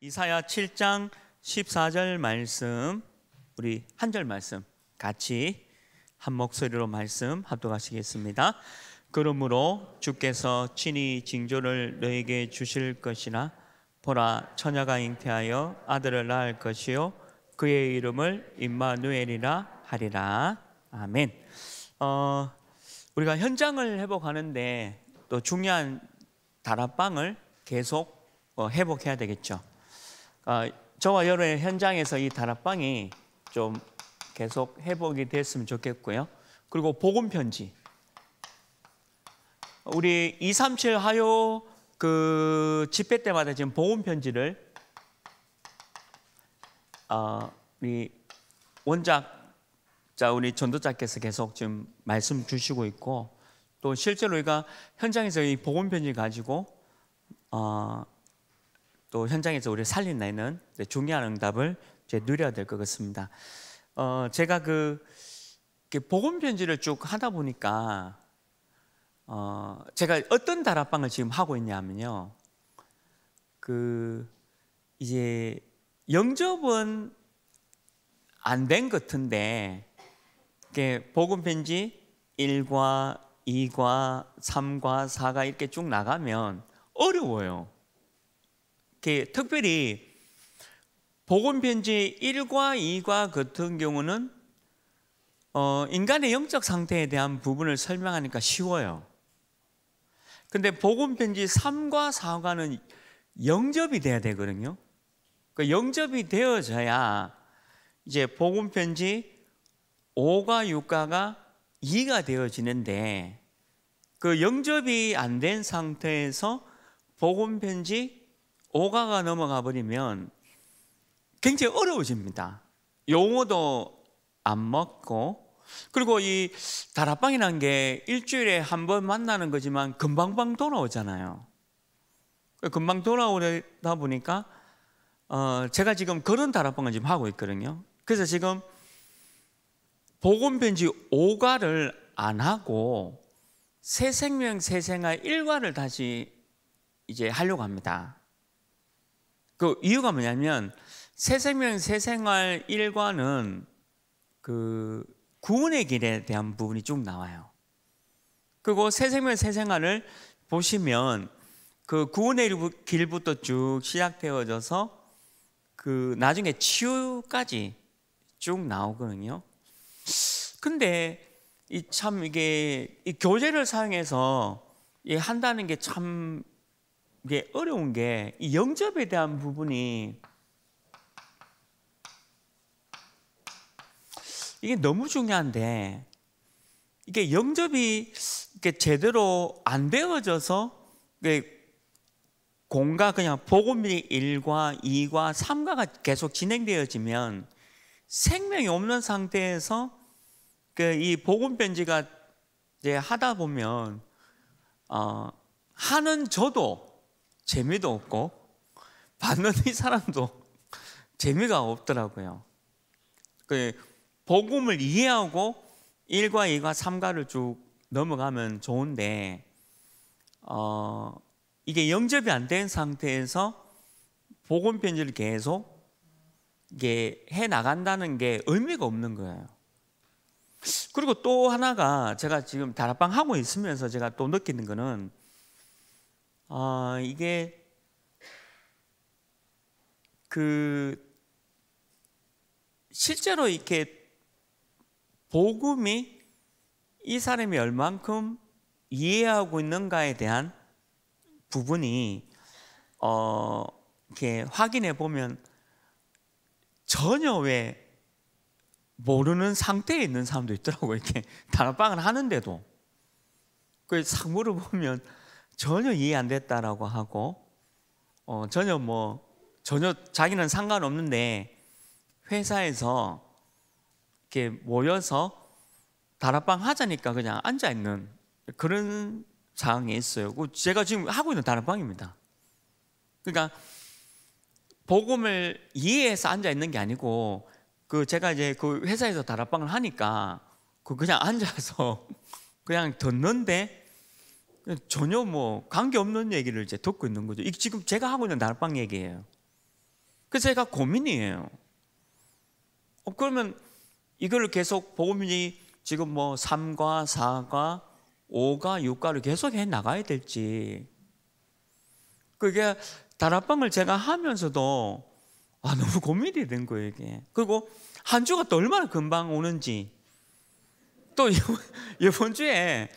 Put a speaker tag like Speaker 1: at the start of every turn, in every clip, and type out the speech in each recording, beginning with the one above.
Speaker 1: 이사야 7장 14절 말씀 우리 한 절 말씀 같이 한 목소리로 말씀하도록 하시겠습니다. 그러므로 주께서 친히 징조를 너에게 주실 것이나 보라 처녀가 잉태하여 아들을 낳을 것이요 그의 이름을 임마누엘이라 하리라. 아멘. 어, 우리가 현장을 회복하는데 또 중요한 다락방을 계속 어, 회복해야 되겠죠. 어, 저와 여러의 현장에서 이 다락방이 좀 계속 회복이 됐으면 좋겠고요. 그리고 복음 편지. 우리 237 하요 그 집회 때마다 지금 복음 편지를 어, 우리 원작 자 우리 전도자께서 계속 지금 말씀 주시고 있고 또 실제로 우리가 현장에서 이 복음 편지 가지고 어, 또 현장에서 우리 살린 나는 중요한 응답을 이제 누려야 될 것 같습니다. 어, 제가 그 복음 편지를 쭉 하다 보니까 어, 제가 어떤 다락방을 지금 하고 있냐면요. 그 이제 영접은 안된것 같은데 복음 편지 1과 2과 3과 4가 이렇게 쭉 나가면 어려워요. 특별히 복음 편지 1과 2과 같은 경우는 어, 인간의 영적 상태에 대한 부분을 설명하니까 쉬워요. 근데 복음 편지 3과 4과는 영접이 돼야 되거든요. 그 영접이 되어져야 이제 복음 편지 5과 6과가 2가 되어지는데 그 영접이 안 된 상태에서 복음 편지 5가가 넘어가 버리면 굉장히 어려워집니다. 용어도 안 먹고 그리고 이 다락방이라는 게 일주일에 한 번 만나는 거지만 금방방 돌아오잖아요. 금방 돌아오다 보니까 어 제가 지금 그런 다락방을 지금 하고 있거든요. 그래서 지금 복음 편지 5가를 안 하고 새 생명 새 생활 1과를 다시 이제 하려고 합니다. 그 이유가 뭐냐면 새 생명 새 생활 1과는 그 구원의 길에 대한 부분이 쭉 나와요. 그리고 새 생명 새 생활을 보시면 그 구원의 길부터 쭉 시작되어져서 그 나중에 치유까지 쭉 나오거든요. 근데 이 참 이게 이 교재를 사용해서 이 한다는 게 참 이게 어려운 게 이 영접에 대한 부분이 이게 너무 중요한데 이게 영접이 이게 제대로 안 되어져서 공과 그냥 복음이 1과 2과 3과가 계속 진행되어지면 생명이 없는 상태에서 그 이 복음 편지가 이제 하다 보면 어, 하는 저도 재미도 없고 받는 이 사람도 재미가 없더라고요. 그 복음을 이해하고 1과 2과 3과를 쭉 넘어가면 좋은데 어, 이게 영접이 안 된 상태에서 복음 편지를 계속 이게 해 나간다는 게 의미가 없는 거예요. 그리고 또 하나가 제가 지금 다락방 하고 있으면서 제가 또 느끼는 거는 아, 이게 그 실제로 이렇게 복음이 이 사람이 얼만큼 이해하고 있는가에 대한 부분이 어 이렇게 확인해 보면 전혀 왜 모르는 상태에 있는 사람도 있더라고요. 이렇게 다락방을 하는데도 그 상물을 보면 전혀 이해 안 됐다라고 하고 어, 전혀 뭐 전혀 자기는 상관없는데 회사에서 이렇게 모여서 다락방 하자니까 그냥 앉아 있는 그런 상황에 있어요. 그 제가 지금 하고 있는 다락방입니다. 그러니까 복음을 이해해서 앉아 있는 게 아니고 그 제가 이제 그 회사에서 다락방을 하니까 그 그냥 앉아서 그냥 듣는데 전혀 뭐 관계 없는 얘기를 이제 듣고 있는 거죠. 지금 제가 하고 있는 다락방 얘기예요. 그래서 제가 고민이에요. 어, 그러면 이걸 계속 복음이 지금 뭐 3과 4과 5가 6가를 계속 해 나가야 될지 그게 다락방을 제가 하면서도 아 너무 고민이 된 거예요 이게 그리고 한 주가 또 얼마나 금방 오는지 또 이번 주에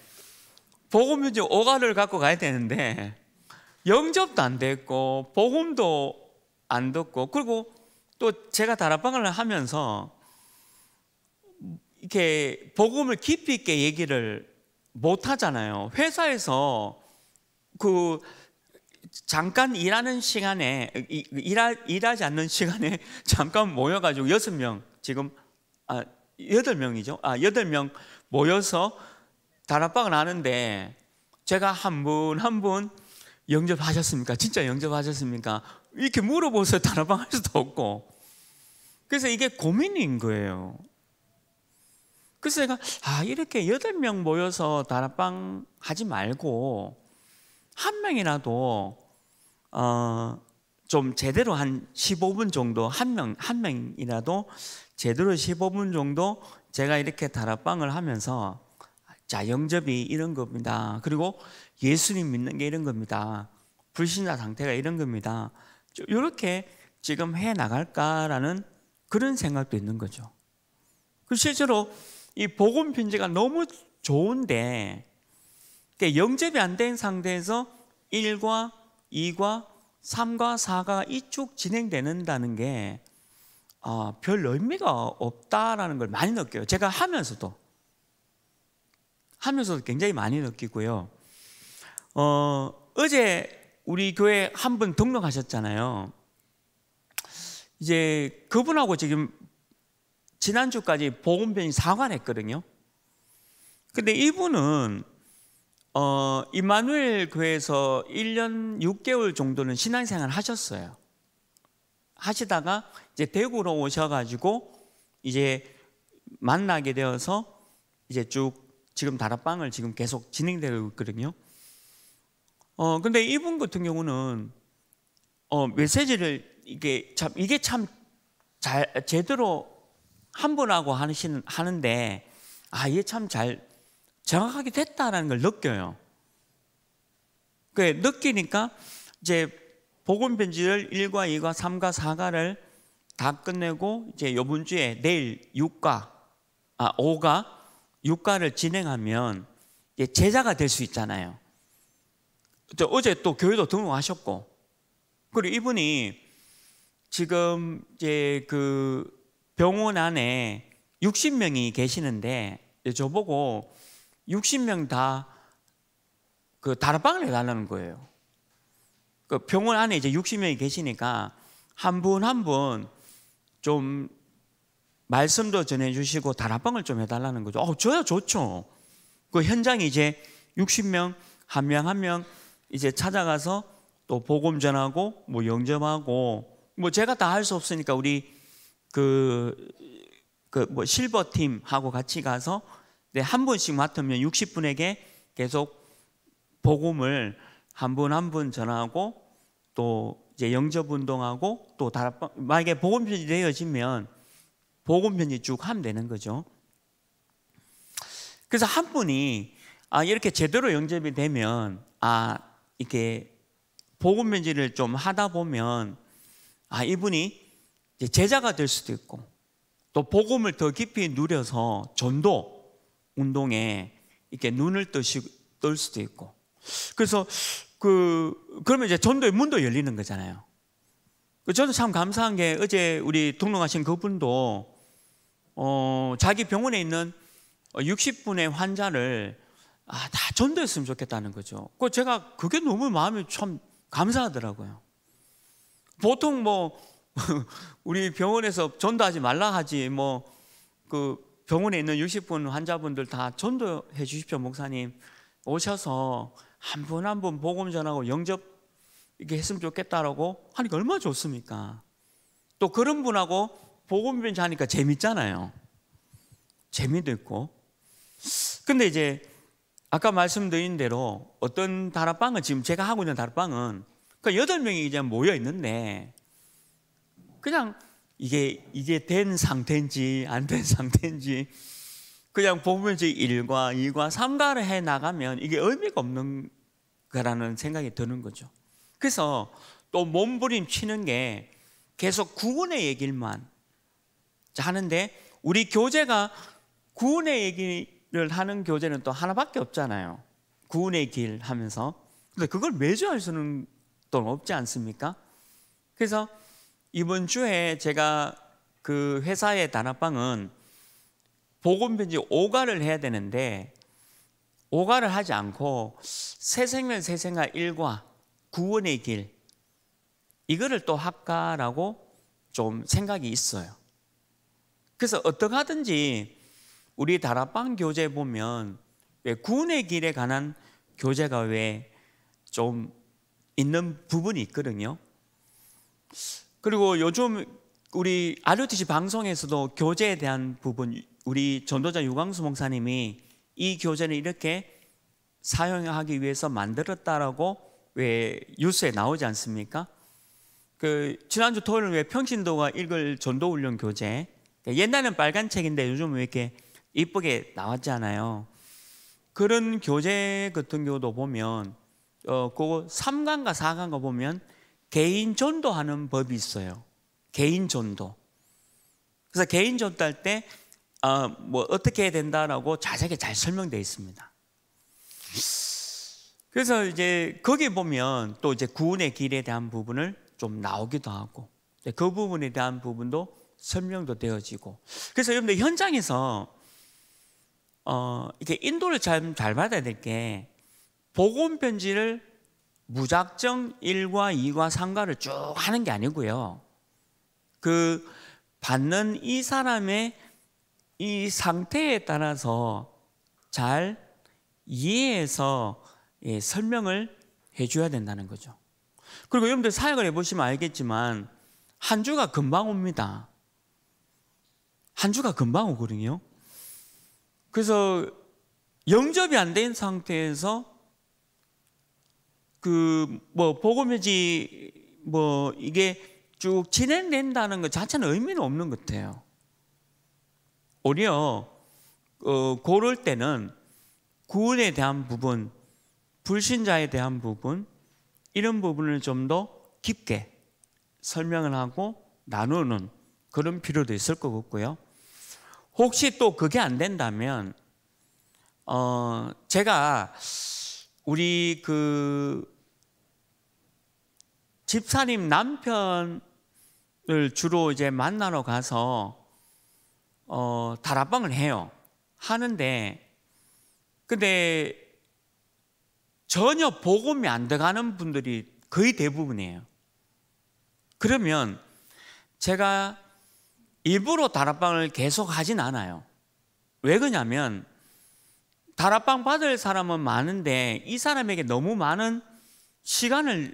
Speaker 1: 복음유지 5가를 갖고 가야 되는데 영접도 안 됐고 복음도 안 듣고 그리고 또 제가 다락방을 하면서 이렇게 복음을 깊이 있게 얘기를 못 하잖아요. 회사에서 그 잠깐 일하는 시간에 일하, 일하지 않는 시간에 잠깐 모여가지고 여섯 명 지금 아 여덟 명이죠. 아 여덟 명 모여서 다락방을 하는데 제가 한 분 한 분 영접하셨습니까? 진짜 영접하셨습니까? 이렇게 물어보서 다락방 할 수도 없고 그래서 이게 고민인 거예요. 그래서 제가 아 이렇게 여덟 명 모여서 다락방 하지 말고 한 명이라도 어 좀 제대로 한 15분 정도 한 명 한 명이라도 제대로 15분 정도 제가 이렇게 다락방을 하면서 자 영접이 이런 겁니다. 그리고 예수님 믿는 게 이런 겁니다. 불신자 상태가 이런 겁니다. 이렇게 지금 해 나갈까라는 그런 생각도 있는 거죠. 그 실제로 이 복음 편지가 너무 좋은데 영접이 안 된 상태에서 1과 2과 3과 4가 이쭉 진행되는다는 게별 어, 의미가 없다라는 걸 많이 느껴요. 제가 하면서도 하면서도 굉장히 많이 느끼고요. 어, 어제 우리 교회 한 분 등록하셨잖아요. 이제 그분하고 지금 지난주까지 보험변이 사관했거든요. 근데 이분은 어, 이마누엘 교회에서 1년 6개월 정도는 신앙생활 하셨어요. 하시다가 이제 대구로 오셔가지고 이제 만나게 되어서 이제 쭉 지금 다락방을 지금 계속 진행되고 있거든요. 어, 근데 이분 같은 경우는 어, 메시지를 이게 참 이게 참 잘 제대로 한 분하고 하시는 하는데 아 이게 참 잘 정확하게 됐다라는 걸 느껴요. 그 느끼니까 이제 복음 편지를 1과 2과 3과 4가를 다 끝내고 이제 요번 주에 내일 6과 아 5가 6가를 진행하면 제자가 될 수 있잖아요. 어제 또 교회도 등록하셨고 그리고 이분이 지금 이제 그 병원 안에 60명이 계시는데 저보고 60명 다 그 다락방을 해달라는 거예요. 그 병원 안에 이제 60명이 계시니까 한 분 한 분 좀 말씀도 전해주시고 다락방을 좀 해달라는 거죠. 어, 저야 좋죠. 그 현장에 이제 60명 한 명 한 명 이제 찾아가서 또 복음 전하고 뭐 영접하고 뭐 제가 다 할 수 없으니까 우리 그, 그 뭐 실버 팀하고 같이 가서 네, 한 분씩 맡으면 60분에게 계속 복음을 한 분 한 분 전하고 또 이제 영접 운동하고 또 다락방 만약에 복음 편지 되어지면 복음 편지 쭉 하면 되는 거죠. 그래서 한 분이 아 이렇게 제대로 영접이 되면 아 이렇게 복음 편지를 좀 하다 보면 아 이분이 제자가 될 수도 있고 또 복음을 더 깊이 누려서 전도 운동에 이렇게 눈을 뜨시, 뜰 수도 있고 그래서 그 그러면 이제 전도의 문도 열리는 거잖아요. 그 저도 참 감사한 게 어제 우리 등록하신 그분도 어 자기 병원에 있는 60분의 환자를 아, 다 전도했으면 좋겠다는 거죠. 그 제가 그게 너무 마음이 참 감사하더라고요. 보통 뭐 우리 병원에서 전도하지 말라 하지 뭐 그 병원에 있는 60분 환자분들 다 전도해 주십시오 목사님 오셔서 한 분 한 분 복음 전하고 영접 이렇게 했으면 좋겠다라고 하니까 얼마나 좋습니까? 또 그런 분하고 복음 변하니까 재밌잖아요. 재미도 있고. 근데 이제 아까 말씀드린 대로 어떤 다락방은 지금 제가 하고 있는 다락방은 그 여덟 명이 이제 모여 있는데 그냥 이게 이게 된 상태인지 안 된 상태인지 그냥 보면지 1과 2과 3과를 해 나가면 이게 의미가 없는 거라는 생각이 드는 거죠. 그래서 또 몸부림 치는 게 계속 구원의 얘기만 하는데 우리 교재가 구원의 얘기를 하는 교재는 또 하나밖에 없잖아요. 구원의 길 하면서. 근데 그걸 매주 할 수는 또 없지 않습니까? 그래서 이번 주에 제가 그 회사의 단합방은 복음편지 5가를 해야 되는데 5가를 하지 않고 새생명 새생아 1과 구원의 길 이거를 또 할까라고 좀 생각이 있어요. 그래서 어떻게 하든지 우리 다락방 교재 보면 왜 구원의 길에 관한 교재가 왜 좀 있는 부분이 있거든요. 그리고 요즘 우리 RUTC 방송에서도 교재에 대한 부분 우리 전도자 유광수 목사님이 이 교재는 이렇게 사용하기 위해서 만들었다라고 왜 뉴스에 나오지 않습니까? 그 지난주 토요일 왜 평신도가 읽을 전도 훈련 교재 옛날에는 빨간 책인데 요즘 왜 이렇게 이쁘게 나왔잖아요. 그런 교재 같은 경우도 보면 어 그거 3강과 4강과 보면 개인 전도하는 법이 있어요. 개인 전도. 그래서 개인 전도할 때 어, 뭐 어떻게 해야 된다라고 자세하게 잘 설명되어 있습니다. 그래서 이제 거기 보면 또 이제 구원의 길에 대한 부분을 좀 나오기도 하고 그 부분에 대한 부분도 설명도 되어지고 그래서 여러분들 현장에서 어 이렇게 인도를 잘, 잘 받아야 될 게 복음 편지를 무작정 1과 2과 3과를 쭉 하는 게 아니고요. 그 받는 이 사람의 이 상태에 따라서 잘 이해해서 예, 설명을 해줘야 된다는 거죠. 그리고 여러분들 사역을 해보시면 알겠지만 한 주가 금방 옵니다. 한 주가 금방 오거든요. 그래서 영접이 안 된 상태에서 그 뭐 복음이지 뭐 이게 쭉 진행된다는 것 자체는 의미는 없는 것 같아요. 오히려 어, 고를 때는 구원에 대한 부분, 불신자에 대한 부분, 이런 부분을 좀 더 깊게 설명을 하고 나누는 그런 필요도 있을 것 같고요. 혹시 또 그게 안 된다면, 어, 제가 우리 그 집사님 남편을 주로 이제 만나러 가서 어, 다락방을 해요. 하는데, 근데 전혀 복음이 안 들어가는 분들이 거의 대부분이에요. 그러면 제가 일부러 다락방을 계속 하진 않아요. 왜 그러냐면 다락방 받을 사람은 많은데 이 사람에게 너무 많은 시간을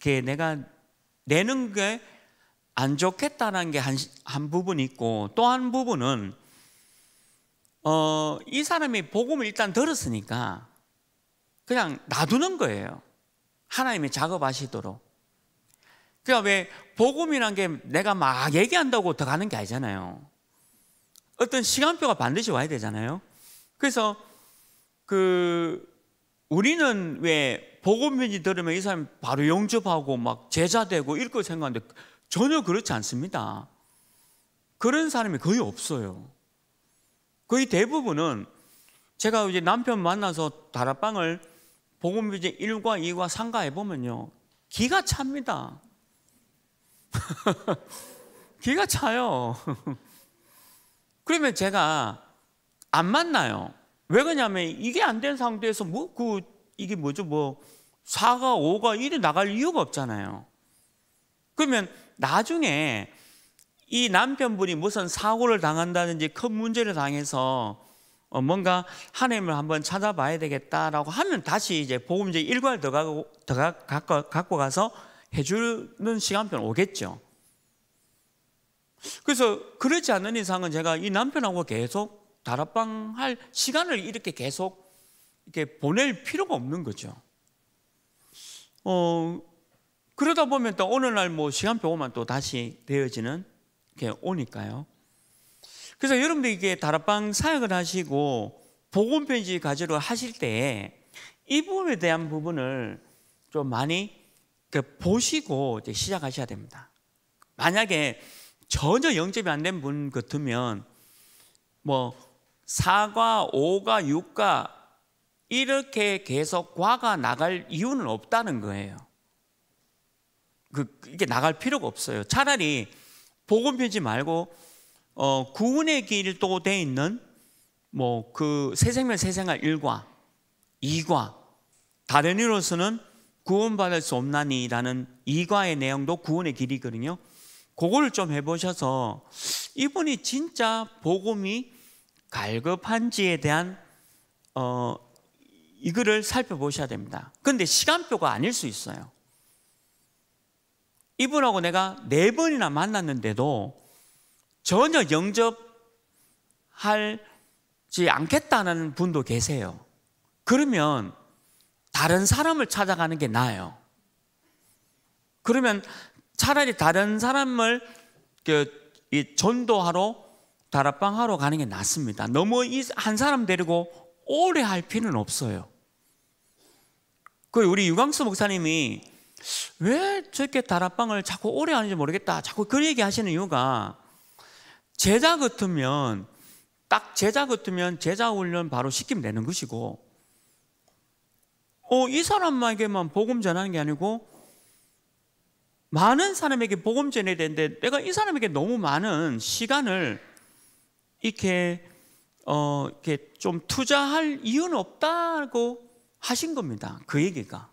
Speaker 1: 이렇게 내가 내는 게 안 좋겠다는 게한 한 부분이 있고 또 한 부분은 어, 이 사람이 복음을 일단 들었으니까 그냥 놔두는 거예요. 하나님이 작업하시도록. 그러니까 왜 복음이란 게 내가 막 얘기한다고 더 가는 게 아니잖아요. 어떤 시간표가 반드시 와야 되잖아요. 그래서 그 우리는 왜 복음 편지 들으면 이 사람 바로 영접하고 막 제자 되고 거 생각하는데 전혀 그렇지 않습니다. 그런 사람이 거의 없어요. 거의 대부분은 제가 이제 남편 만나서 다락방을 복음비제 1과 2과 3과 해보면요. 기가 찹니다. 기가 차요. 그러면 제가 안 만나요. 왜 그러냐면 이게 안 된 상태에서 뭐 그 이게 뭐죠 뭐 4가 5가 1이 나갈 이유가 없잖아요. 그러면 나중에 이 남편분이 무슨 사고를 당한다든지 큰 문제를 당해서 어, 뭔가 하나님을 한번 찾아봐야 되겠다라고 하면 다시 이제 복음제 일과를 더 가고 더 갖고, 갖고 가서 해주는 시간표는 오겠죠. 그래서 그렇지 않는 이상은 제가 이 남편하고 계속 다락방 할 시간을 이렇게 계속 이렇게 보낼 필요가 없는 거죠. 어, 그러다 보면 또 어느 날 뭐 시간표 오면 또 다시 되어지는 게 오니까요. 그래서 여러분들 이게 다락방 사역을 하시고 복음 편지 가지러 하실 때 이 부분에 대한 부분을 좀 많이 그 보시고 이제 시작하셔야 됩니다. 만약에 전혀 영접이 안 된 분 같으면 뭐 4과 5가 6가 이렇게 계속 과가 나갈 이유는 없다는 거예요. 그 이게 나갈 필요가 없어요. 차라리 복음 편지 말고 어 구원의 길도 돼 있는 뭐 그 새 생명 새 생활 1과 2과 다른 이로서는 구원받을 수 없나니라는 2과의 내용도 구원의 길이거든요. 그거를 좀 해보셔서 이분이 진짜 복음이 갈급한지에 대한 어 이거를 살펴보셔야 됩니다. 근데 시간표가 아닐 수 있어요. 이분하고 내가 네 번이나 만났는데도 전혀 영접하지 않겠다는 분도 계세요. 그러면 다른 사람을 찾아가는 게 나아요. 그러면 차라리 다른 사람을 그 전도하러 다락방 하러 가는 게 낫습니다. 너무 한 사람 데리고 오래 할 필요는 없어요. 그 우리 유광수 목사님이 왜 저렇게 다락방을 자꾸 오래 하는지 모르겠다. 자꾸 그 얘기 하시는 이유가 제자 같으면 딱 제자 같으면 제자 훈련 바로 시키면 되는 것이고 어, 이 사람에게만 복음 전하는 게 아니고 많은 사람에게 복음 전해야 되는데 내가 이 사람에게 너무 많은 시간을 이렇게 어, 이렇게 좀 투자할 이유는 없다고 하신 겁니다. 그 얘기가.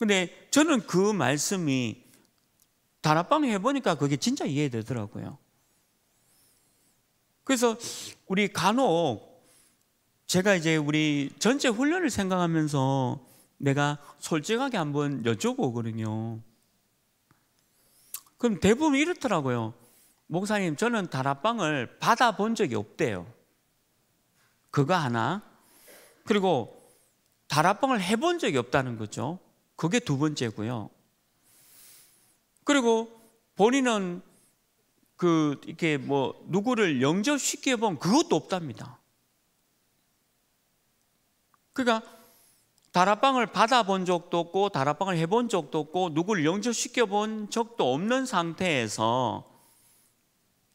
Speaker 1: 근데 저는 그 말씀이 다락방 해보니까 그게 진짜 이해되더라고요. 그래서 우리 간혹 제가 이제 우리 전체 훈련을 생각하면서 내가 솔직하게 한번 여쭤보거든요. 그럼 대부분 이렇더라고요. 목사님, 저는 다락방을 받아본 적이 없대요. 그거 하나. 그리고 다락방을 해본 적이 없다는 거죠. 그게 두 번째고요. 그리고 본인은 그 이렇게 뭐 누구를 영접시켜 본 그것도 없답니다. 그러니까 다락방을 받아본 적도 없고 다락방을 해본 적도 없고 누구를 영접시켜 본 적도 없는 상태에서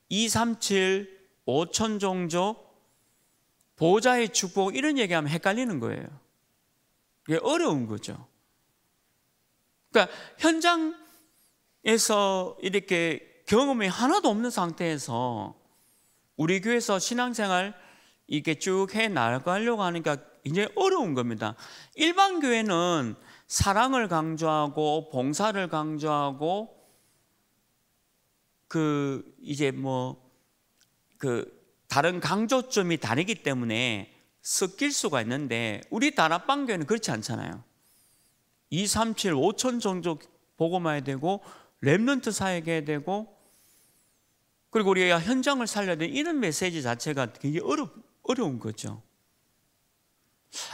Speaker 1: 237, 5천 종족, 보좌의 축복 이런 얘기하면 헷갈리는 거예요. 이게 어려운 거죠. 그러니까 현장에서 이렇게 경험이 하나도 없는 상태에서 우리 교회에서 신앙생활 이렇게 쭉 해 나가려고 하니까 굉장히 어려운 겁니다. 일반 교회는 사랑을 강조하고 봉사를 강조하고 그 이제 뭐 그 다른 강조점이 다르기 때문에 섞일 수가 있는데 우리 다락방 교회는 그렇지 않잖아요. 2, 3, 7, 5천 정도 복음해야 되고 랩런트 사역해야 되고 그리고 우리가 현장을 살려야 되는 이런 메시지 자체가 굉장히 어려, 어려운 거죠.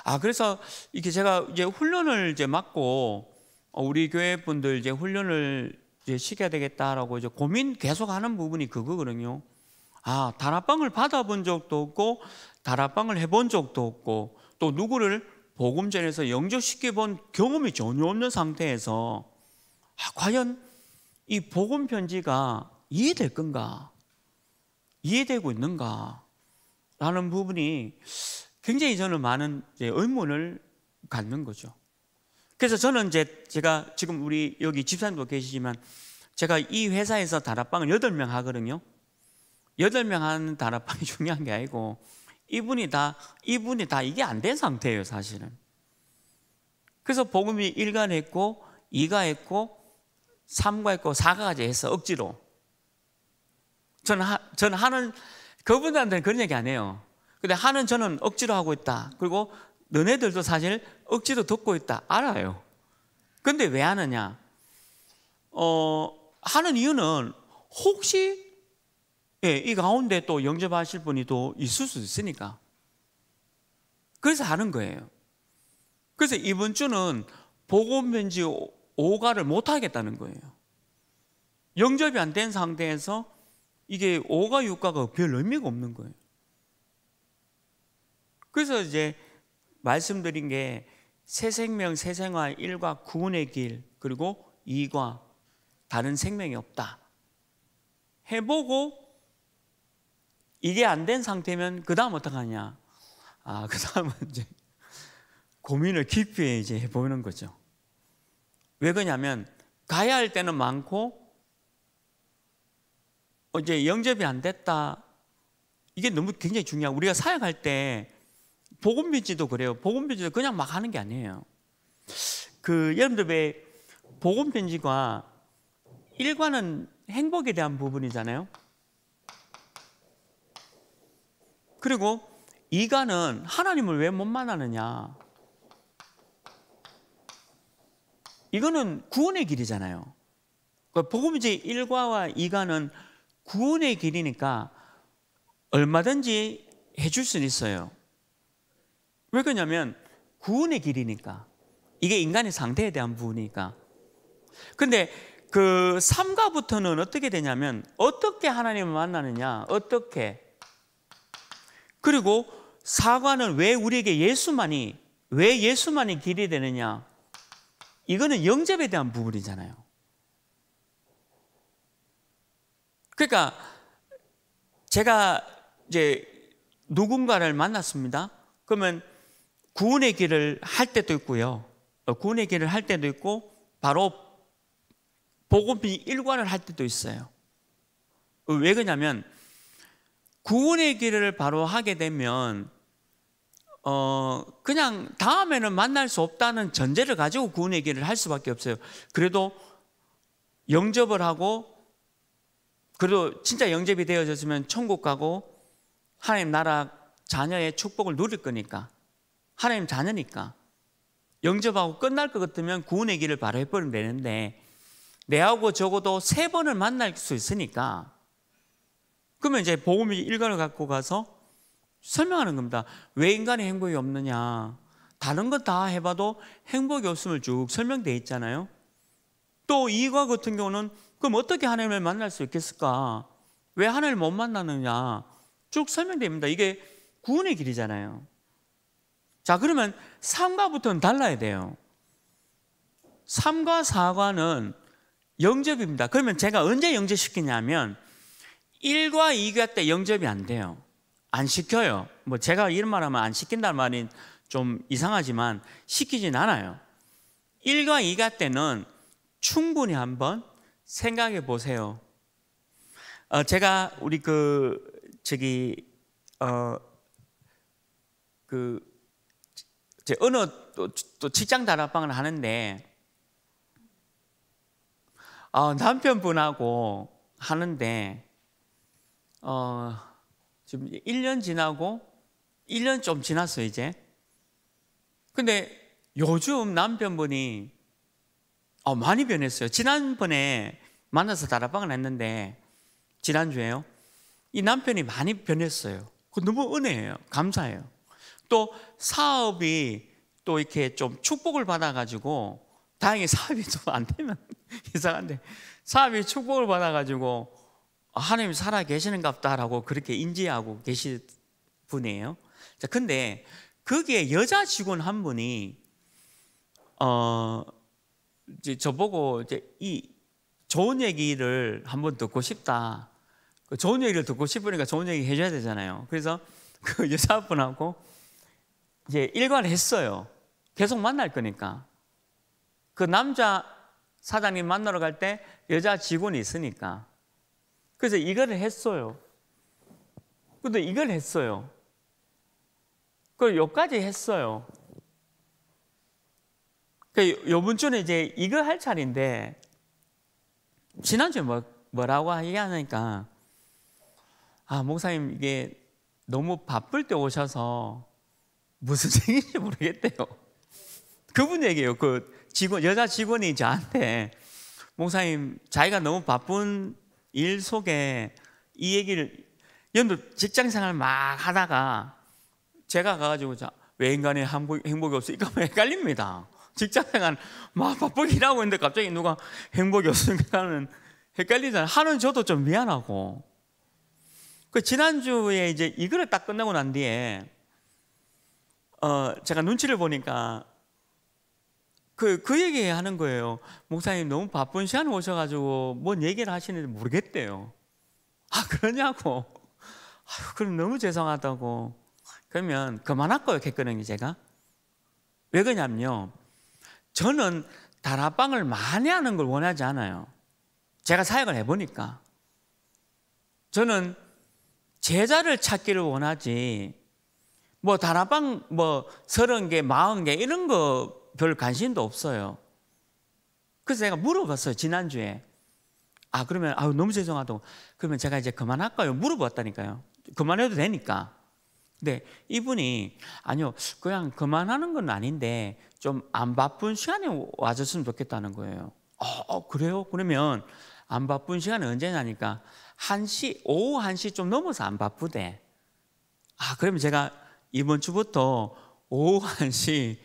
Speaker 1: 아, 그래서 이렇게 제가 이제 훈련을 이제 맡고 어, 우리 교회 분들 이제 훈련을 이제 시켜야 되겠다라고 이제 고민 계속 하는 부분이 그거거든요. 아, 다락방을 받아본 적도 없고, 다락방을 해본 적도 없고, 또 누구를 복음전에서 영접시켜 본 경험이 전혀 없는 상태에서, 아, 과연 이 복음 편지가 이해될 건가? 이해되고 있는가? 라는 부분이 굉장히 저는 많은 의문을 갖는 거죠. 그래서 저는 이제 제가 지금 우리 여기 집사님도 계시지만 제가 이 회사에서 다락방을 8명 하거든요. 8명 하는 다락방이 중요한 게 아니고 이분이 다, 이분이 다 이게 안 된 상태예요, 사실은. 그래서 복음이 1가 했고, 2가 했고, 3가 했고, 4가까지 했어, 억지로. 저는, 하, 저는 하는, 그분들한테는 그런 얘기 안 해요. 근데 하는 저는 억지로 하고 있다. 그리고 너네들도 사실 억지로 듣고 있다. 알아요. 근데 왜 하느냐? 어, 하는 이유는 혹시 예, 이 가운데 또 영접하실 분이 또 있을 수 있으니까. 그래서 하는 거예요. 그래서 이번 주는 편지 오가를 못 하겠다는 거예요. 영접이 안 된 상태에서 이게 오가 육가가 별 의미가 없는 거예요. 그래서 이제 말씀드린 게 새 생명, 새 생활 1과 구원의 길 그리고 2과 다른 생명이 없다. 해보고 이게 안 된 상태면 그 다음 어떡하냐? 아, 그 다음은 이제 고민을 깊이 이제 해보는 거죠. 왜 그러냐면 가야 할 때는 많고 이제 영접이 안 됐다. 이게 너무 굉장히 중요하고 우리가 사역할 때 복음비지도 그래요. 복음비지도 그냥 막 하는 게 아니에요. 그 여러분들 왜 복음편지가 일과는 행복에 대한 부분이잖아요. 그리고 이가는 하나님을 왜 못 만나느냐? 이거는 구원의 길이잖아요. 그 복음이지 1과와 2과는 구원의 길이니까 얼마든지 해줄 수는 있어요. 왜 그러냐면 구원의 길이니까. 이게 인간의 상태에 대한 부분이니까. 근데 그 3과부터는 어떻게 되냐면 어떻게 하나님을 만나느냐? 어떻게? 그리고 4과는 왜 우리에게 예수만이 왜 예수만이 길이 되느냐? 이거는 영접에 대한 부분이잖아요. 그러니까 제가 이제 누군가를 만났습니다. 그러면 구원의 길을 할 때도 있고요. 어, 구원의 길을 할 때도 있고 바로 복음이 일관을 할 때도 있어요. 왜 그러냐면 구원의 길을 바로 하게 되면 어 그냥 다음에는 만날 수 없다는 전제를 가지고 구원의 길을 할 수밖에 없어요. 그래도 영접을 하고 그래도 진짜 영접이 되어졌으면 천국 가고 하나님 나라 자녀의 축복을 누릴 거니까 하나님 자녀니까 영접하고 끝날 것 같으면 구원의 길을 바로 해버리면 되는데 내하고 적어도 세 번을 만날 수 있으니까 그러면 이제 복음의 일관을 갖고 가서 설명하는 겁니다. 왜 인간의 행복이 없느냐? 다른 것 다 해봐도 행복이 없음을 쭉 설명되어 있잖아요. 또 이과 같은 경우는 그럼 어떻게 하나님을 만날 수 있겠을까? 왜 하나님을 못 만나느냐? 쭉 설명됩니다. 이게 구원의 길이잖아요. 자, 그러면 3과부터는 달라야 돼요. 3과 4과는 영접입니다. 그러면 제가 언제 영접시키냐면 1과 2과 때 영접이 안 돼요. 안 시켜요. 뭐 제가 이런 말 하면 안 시킨다는 말이 좀 이상하지만 시키진 않아요. 1과 2과 때는 충분히 한번 생각해 보세요. 어, 제가 우리 그 저기 어그 어느 또, 또 직장 다락방을 하는데 어, 남편분하고 하는데 어, 지금 1년 지나고 1년 좀 지났어요, 이제. 근데 요즘 남편분이 어, 많이 변했어요. 지난번에 만나서 다락방을 했는데 지난주에요. 이 남편이 많이 변했어요. 그 너무 은혜예요. 감사해요. 또 사업이 또 이렇게 좀 축복을 받아가지고 다행히 사업이 좀 안 되면 이상한데 사업이 축복을 받아가지고 하나님 살아 계시는갑다라고 그렇게 인지하고 계실 분이에요. 자, 근데 거기에 여자 직원 한 분이 어 이제 저보고 이제 이 좋은 얘기를 한번 듣고 싶다. 그 좋은 얘기를 듣고 싶으니까 좋은 얘기 해줘야 되잖아요. 그래서 그 여자분하고 이제 일관을 했어요. 계속 만날 거니까. 그 남자 사장님 만나러 갈 때 여자 직원이 있으니까. 그래서 이걸 했어요. 근데 이걸 했어요. 그 요까지 했어요. 그 요번 주는 이제 이거 할 차례인데 지난주에 뭐, 뭐라고 얘기하니까 아 목사님 이게 너무 바쁠 때 오셔서 무슨 얘기인지 모르겠대요. 그분 얘기예요. 그 직원 여자 직원이 저한테 목사님 자기가 너무 바쁜 일 속에 이 얘기를 여러분들 직장 생활 막 하다가 제가 가가지고 자, 왜 인간의 행복, 이 없어? 이거 헷갈립니다. 직장생활 막 바쁘게 일하고 있는데 갑자기 누가 행복이 없으니까 는 헷갈리잖아요. 하는 저도 좀 미안하고. 그 지난주에 이제 이거를 딱 끝나고 난 뒤에 어 제가 눈치를 보니까 그, 그 얘기 하는 거예요. 목사님 너무 바쁜 시간에 오셔가지고 뭔 얘기를 하시는지 모르겠대요. 아, 그러냐고. 아유, 그럼 너무 죄송하다고. 그러면 그만할 거예요, 객거는요, 제가. 왜 그러냐면요. 저는 다락방을 많이 하는 걸 원하지 않아요. 제가 사역을 해보니까. 저는 제자를 찾기를 원하지, 뭐 다락방 뭐 서른 개, 마흔 개 이런 거 별 관심도 없어요. 그래서 제가 물어봤어요, 지난주에. 아, 그러면, 아유, 너무 죄송하다고. 그러면 제가 이제 그만할까요? 물어봤다니까요. 그만해도 되니까. 근데 이분이, 아니요, 그냥 그만하는 건 아닌데, 좀 안 바쁜 시간에 와줬으면 좋겠다는 거예요. 어, 어 그래요? 그러면 안 바쁜 시간은 언제냐니까, 1시, 오후 1시 좀 넘어서 안 바쁘대. 아, 그러면 제가 이번 주부터 오후 1시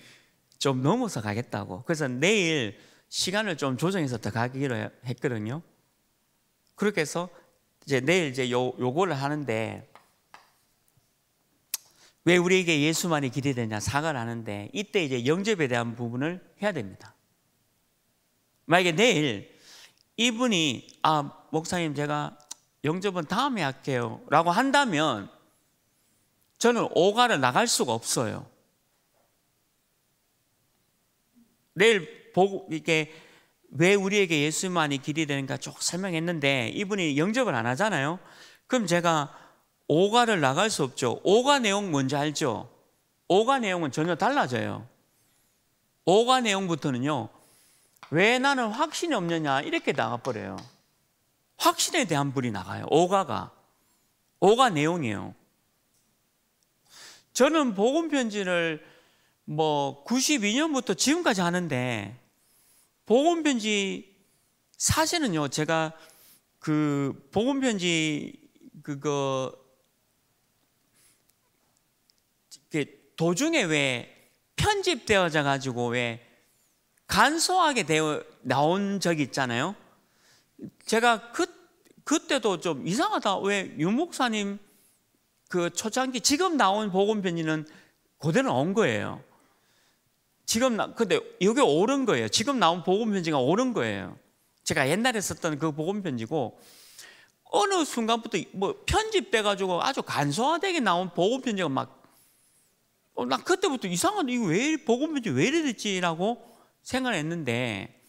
Speaker 1: 좀 넘어서 가겠다고. 그래서 내일 시간을 좀 조정해서 더 가기로 했거든요. 그렇게 해서 이제 내일 이제 요, 요거를 하는데 왜 우리에게 예수만이 기대되냐 사과를 하는데 이때 이제 영접에 대한 부분을 해야 됩니다. 만약에 내일 이분이 아 목사님 제가 영접은 다음에 할게요 라고 한다면 저는 오가를 나갈 수가 없어요. 내일 보고 이게 왜 우리에게 예수만이 길이 되는가 쭉 설명했는데 이분이 영접을 안 하잖아요. 그럼 제가 오가를 나갈 수 없죠. 오가 내용 뭔지 알죠? 오가 내용은 전혀 달라져요. 오가 내용부터는요. 왜 나는 확신이 없느냐 이렇게 나가버려요. 확신에 대한 불이 나가요. 오가가 오가 내용이에요. 저는 복음 편지를 뭐 92년부터 지금까지 하는데 복음 편지 사실은요 제가 그 복음 편지 그거 도중에 왜 편집되어져 가지고 왜 간소하게 되어 나온 적이 있잖아요. 제가 그 그때도 좀 이상하다. 왜 유목사님 그 초창기 지금 나온 복음 편지는 그대로 나온 거예요. 지금 나, 근데 이게 옳은 거예요. 지금 나온 복음 편지가 옳은 거예요. 제가 옛날에 썼던 그 복음 편지고 어느 순간부터 뭐 편집돼 가지고 아주 간소화되게 나온 복음 편지가 막 어, 나 그때부터 이상한 이거 왜 복음 편지 왜 이래 됐지라고 생각했는데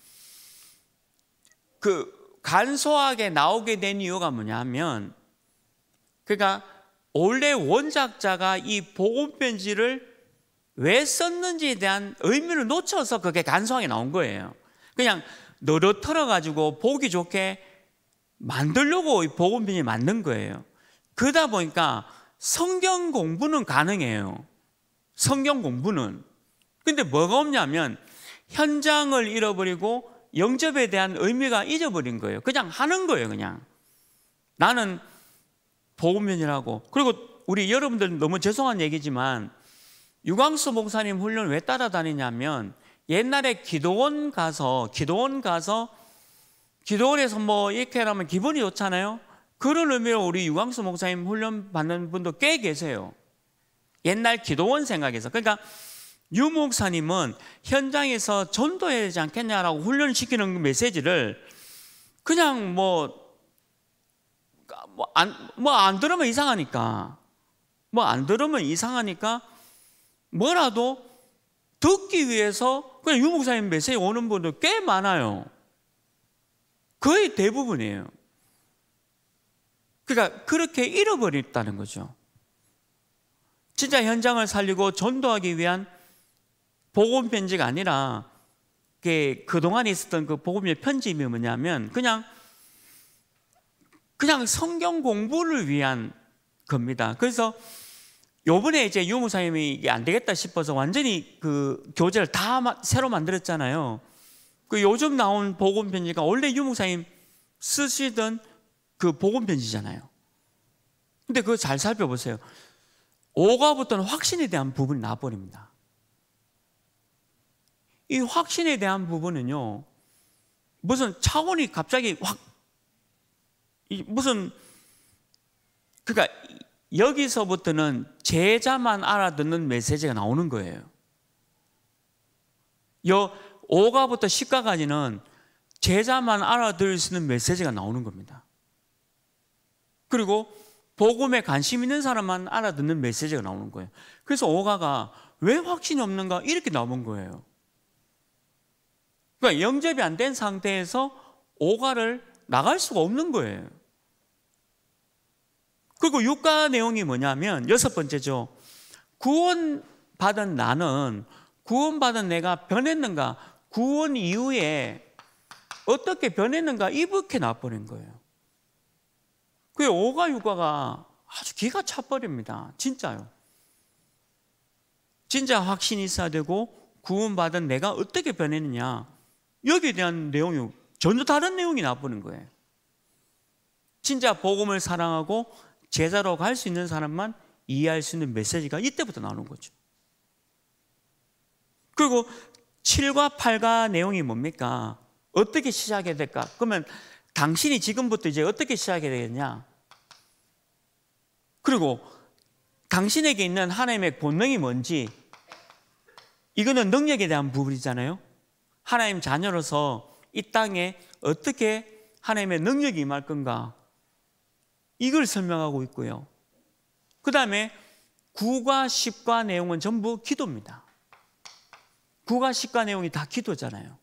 Speaker 1: 그 간소하게 나오게 된 이유가 뭐냐면 그러니까 원래 원작자가 이 복음 편지를 왜 썼는지에 대한 의미를 놓쳐서 그게 간소하게 나온 거예요. 그냥 너릇털어 가지고 보기 좋게 만들려고 복음편이 만든 거예요. 그러다 보니까 성경 공부는 가능해요. 성경 공부는. 근데 뭐가 없냐면 현장을 잃어버리고 영접에 대한 의미가 잊어버린 거예요. 그냥 하는 거예요, 그냥. 나는 복음편이라고. 그리고 우리 여러분들 너무 죄송한 얘기지만 유광수 목사님 훈련 왜 따라다니냐면 옛날에 기도원 가서 기도원 가서 기도원에서 뭐 이렇게 하면 기분이 좋잖아요. 그런 의미로 우리 유광수 목사님 훈련 받는 분도 꽤 계세요. 옛날 기도원 생각에서 그러니까 유 목사님은 현장에서 전도해야 되지 않겠냐라고 훈련시키는 그 메시지를 그냥 뭐 뭐 안, 뭐 안 들으면 이상하니까. 뭐 안 들으면 이상하니까 뭐라도 듣기 위해서 그냥 유목사님 메시지 오는 분들 꽤 많아요. 거의 대부분이에요. 그러니까 그렇게 잃어버렸다는 거죠. 진짜 현장을 살리고 전도하기 위한 복음 편지가 아니라 그동안 있었던 그 복음의 편집이 뭐냐면 그냥 그냥 성경 공부를 위한 겁니다. 그래서 요번에 이제 유무사님이 이게 안 되겠다 싶어서 완전히 그 교재를 다 새로 만들었잖아요. 그 요즘 나온 복음 편지가 원래 유무사님 쓰시던 그 복음 편지잖아요. 근데 그거 잘 살펴보세요. 5과부터는 확신에 대한 부분이 나버립니다. 이 확신에 대한 부분은요, 무슨 차원이 갑자기 확, 무슨, 그러니까 여기서부터는 제자만 알아듣는 메시지가 나오는 거예요. 여 5가부터 10가까지는 제자만 알아들을 수 있는 메시지가 나오는 겁니다. 그리고 복음에 관심 있는 사람만 알아듣는 메시지가 나오는 거예요. 그래서 5가가 왜 확신이 없는가 이렇게 나온 거예요. 그러니까 영접이 안 된 상태에서 5가를 나갈 수가 없는 거예요. 그리고 6가 내용이 뭐냐면 여섯 번째죠. 구원받은 나는 구원받은 내가 변했는가? 구원 이후에 어떻게 변했는가? 이렇게 나버린 거예요. 그 5가 6가가 아주 기가 차버립니다. 진짜요. 진짜 확신이 있어야 되고 구원받은 내가 어떻게 변했느냐. 여기에 대한 내용이 전혀 다른 내용이 나버린 거예요. 진짜 복음을 사랑하고 제자로 갈 수 있는 사람만 이해할 수 있는 메시지가 이때부터 나오는 거죠. 그리고 7과 8과 내용이 뭡니까? 어떻게 시작해야 될까? 그러면 당신이 지금부터 이제 어떻게 시작해야 되겠냐? 그리고 당신에게 있는 하나님의 본능이 뭔지 이거는 능력에 대한 부분이잖아요. 하나님 자녀로서 이 땅에 어떻게 하나님의 능력이 임할 건가? 이걸 설명하고 있고요. 그 다음에 9과 10과 내용은 전부 기도입니다. 9과 10과 내용이 다 기도잖아요.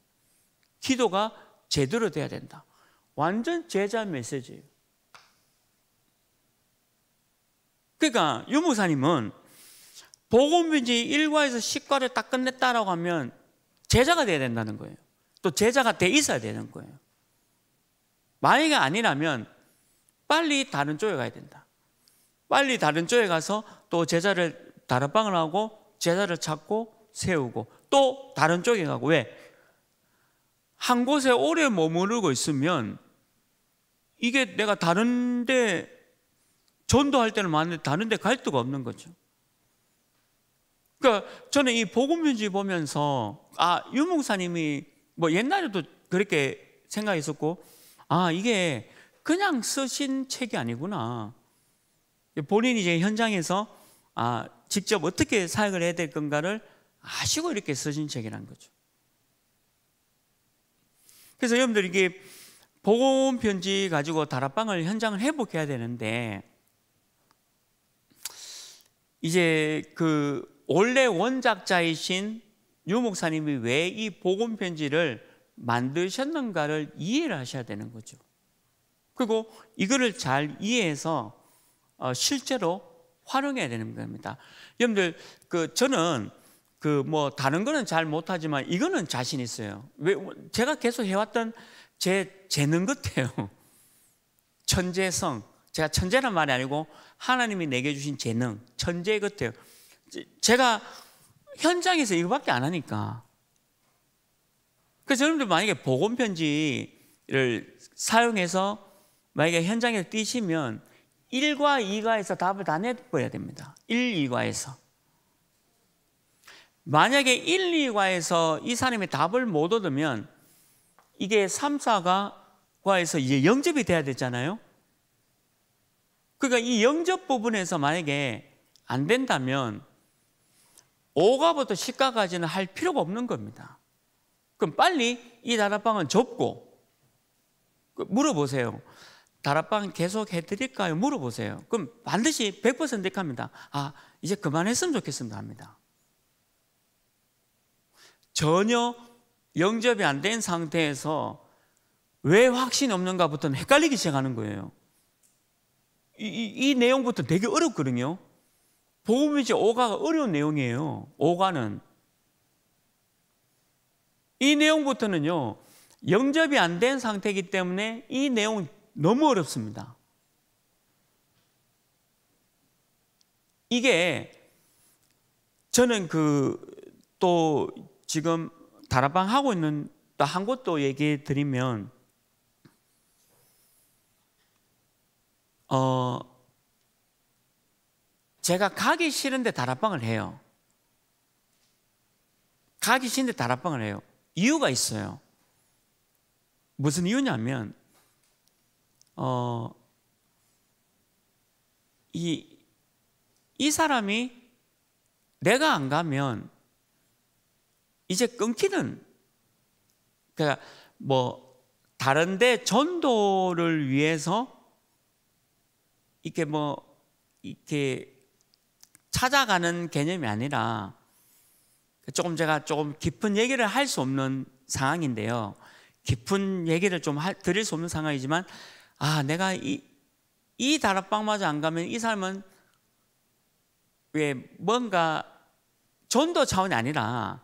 Speaker 1: 기도가 제대로 돼야 된다. 완전 제자 메시지예요. 그러니까 유무사님은 복음인지 1과에서 10과를 딱 끝냈다라고 하면 제자가 돼야 된다는 거예요. 또 제자가 돼 있어야 되는 거예요. 만약에 아니라면 빨리 다른 쪽에 가야 된다. 빨리 다른 쪽에 가서 또 제자를 다락방을 하고 제자를 찾고 세우고 또 다른 쪽에 가고 왜? 한 곳에 오래 머무르고 있으면 이게 내가 다른데 전도할 때는 많은데 다른데 갈 데가 없는 거죠. 그러니까 저는 이 복음편지 보면서 아 유목사님이 뭐 옛날에도 그렇게 생각했었고 아 이게 그냥 쓰신 책이 아니구나. 본인이 이제 현장에서 아, 직접 어떻게 사역을 해야 될 건가를 아시고 이렇게 쓰신 책이라는 거죠. 그래서 여러분들 이게 복음 편지 가지고 다락방을 현장을 회복해야 되는데 이제 그 원래 원작자이신 유 목사님이 왜 이 복음 편지를 만드셨는가를 이해를 하셔야 되는 거죠. 그리고 이거를 잘 이해해서 어, 실제로 활용해야 되는 겁니다. 여러분들 그 저는 그 뭐 다른 거는 잘 못하지만 이거는 자신 있어요. 왜 제가 계속 해왔던 제 재능 같아요. 천재성. 제가 천재란 말이 아니고 하나님이 내게 주신 재능, 천재 같아요. 제가 현장에서 이거밖에 안 하니까. 그래서 여러분들 만약에 복음 편지를 사용해서 만약에 현장에 뛰시면 1과 2과에서 답을 다 내버려야 됩니다. 1, 2과에서. 만약에 1, 2과에서 이 사람이 답을 못 얻으면 이게 3, 4과에서 이제 영접이 돼야 되잖아요. 그러니까 이 영접 부분에서 만약에 안 된다면 5과부터 10과까지는 할 필요가 없는 겁니다. 그럼 빨리 이 다락방은 접고 물어보세요. 다락방 계속 해드릴까요? 물어보세요. 그럼 반드시 100% 합니다. 아, 이제 그만했으면 좋겠습니다. 합니다. 전혀 영접이 안 된 상태에서 왜 확신이 없는가부터는 헷갈리기 시작하는 거예요. 이, 이, 이 내용부터 되게 어렵거든요. 복음이지 오가가 어려운 내용이에요. 오가는. 이 내용부터는요, 영접이 안 된 상태이기 때문에 이 내용 너무 어렵습니다. 이게 저는 그 또 지금 다락방 하고 있는 또 한 곳도 얘기해 드리면 어 제가 가기 싫은데 다락방을 해요. 가기 싫은데 다락방을 해요. 이유가 있어요. 무슨 이유냐면 어, 이, 이 사람이 내가 안 가면 이제 끊기는 그러니까 뭐 다른데 전도를 위해서 이렇게 뭐 이렇게 찾아가는 개념이 아니라 조금 제가 조금 깊은 얘기를 할 수 없는 상황인데요. 깊은 얘기를 좀 할, 드릴 수 없는 상황이지만 아 내가 이, 이 다락방마저 안 가면 이 사람은 왜 뭔가 전도 차원이 아니라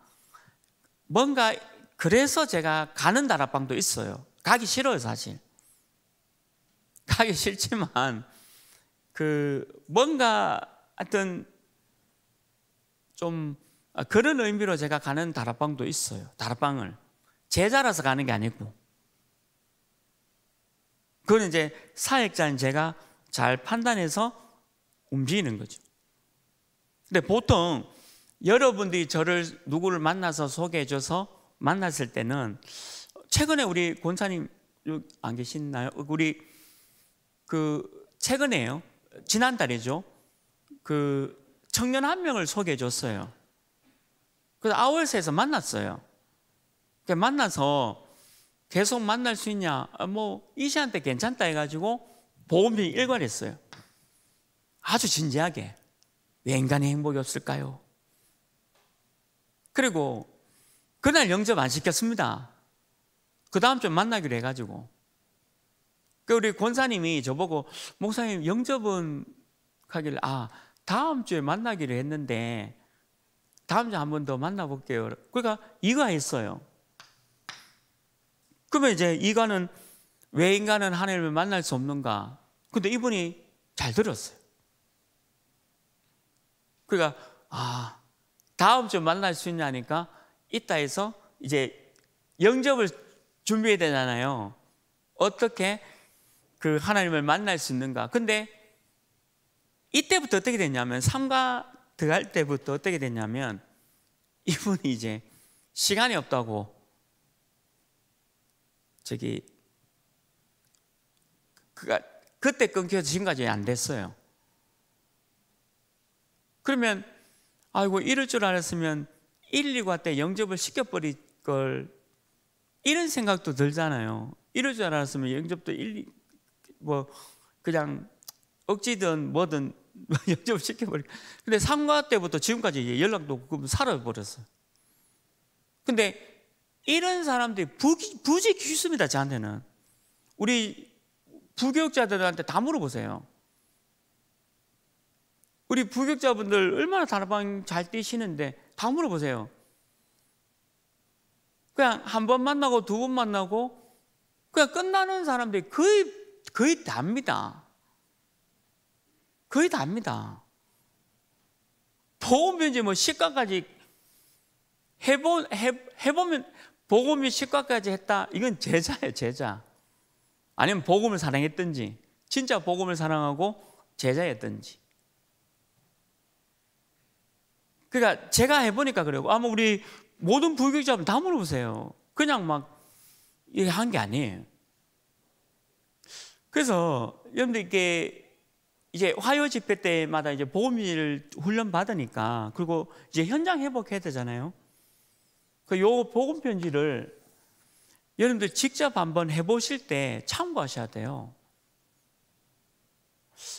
Speaker 1: 뭔가 그래서 제가 가는 다락방도 있어요. 가기 싫어요, 사실. 가기 싫지만 그 뭔가 하여튼 좀 그런 의미로 제가 가는 다락방도 있어요. 다락방을 제자라서 가는 게 아니고 그건 이제 사역자인 제가 잘 판단해서 움직이는 거죠. 근데 보통 여러분들이 저를 누구를 만나서 소개해 줘서 만났을 때는 최근에 우리 권사님 안 계시나요? 우리 그 최근에요. 지난달이죠. 그 청년 한 명을 소개해 줬어요. 그래서 아월세에서 만났어요. 만나서 계속 만날 수 있냐? 아, 뭐, 이 씨한테 괜찮다 해가지고 보험비 일괄했어요. 아주 진지하게. 왜 인간의 행복이 없을까요? 그리고 그날 영접 안 시켰습니다. 그 다음 주에 만나기로 해가지고. 그 우리 권사님이 저보고 목사님 영접은 하길래 아 다음 주에 만나기로 했는데 다음 주에 한 번 더 만나볼게요. 그러니까 이거했어요. 그러면 이제 이가는 왜 인간은 하나님을 만날 수 없는가? 근데 이분이 잘 들었어요. 그러니까 아 다음 주에 만날 수 있냐니까 이따 해서 이제 영접을 준비해야 되잖아요. 어떻게 그 하나님을 만날 수 있는가. 근데 이때부터 어떻게 됐냐면 삼가 들어갈 때부터 어떻게 됐냐면 이분이 이제 시간이 없다고 저기 그가 그때 끊겨서 지금까지 안 됐어요. 그러면 아이고 이럴 줄 알았으면 1, 2과 때 영접을 시켜버릴 걸 이런 생각도 들잖아요. 이럴 줄 알았으면 영접도 1, 2, 뭐 그냥 억지든 뭐든 영접을 시켜버리. 근데 상가 때부터 지금까지 연락도 없고 살아버렸어요. 근데 이런 사람들이 부지, 부지 귀습니다 저한테는. 우리 부교육자들한테 다 물어보세요. 우리 부교육자분들 얼마나 다락방 잘 뛰시는데 다 물어보세요. 그냥 한 번 만나고 두 번 만나고 그냥 끝나는 사람들이 거의 거의 답니다. 거의 답니다. 보험변지 뭐 시가까지 해보, 해, 해보면 복음이 시가까지 했다. 이건 제자예요, 제자. 아니면 복음을 사랑했든지, 진짜 복음을 사랑하고 제자였든지. 그러니까 제가 해보니까 그래요. 아마 우리 모든 불교자분 다 물어보세요. 그냥 막 이게 한 게 아니에요. 그래서 여러분들 이게 이제 화요 집회 때마다 이제 보험일 훈련 받으니까 그리고 이제 현장 회복해야 되잖아요. 그요 복음 편지를 여러분들 직접 한번 해보실 때 참고하셔야 돼요.